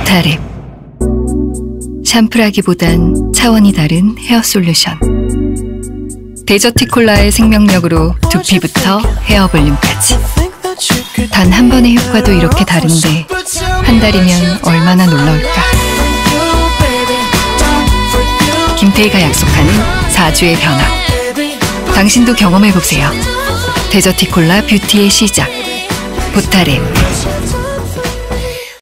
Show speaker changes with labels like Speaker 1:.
Speaker 1: 보타랩 샴푸라기보단 차원이 다른 헤어 솔루션. 데저티 콜라의 생명력으로 두피부터 헤어 볼륨까지. 단 한 번의 효과도 이렇게 다른데 한 달이면 얼마나 놀라울까? 김태희가 약속하는 4주의 변화. 당신도 경험해보세요. 데저티 콜라 뷰티의 시작. 보타랩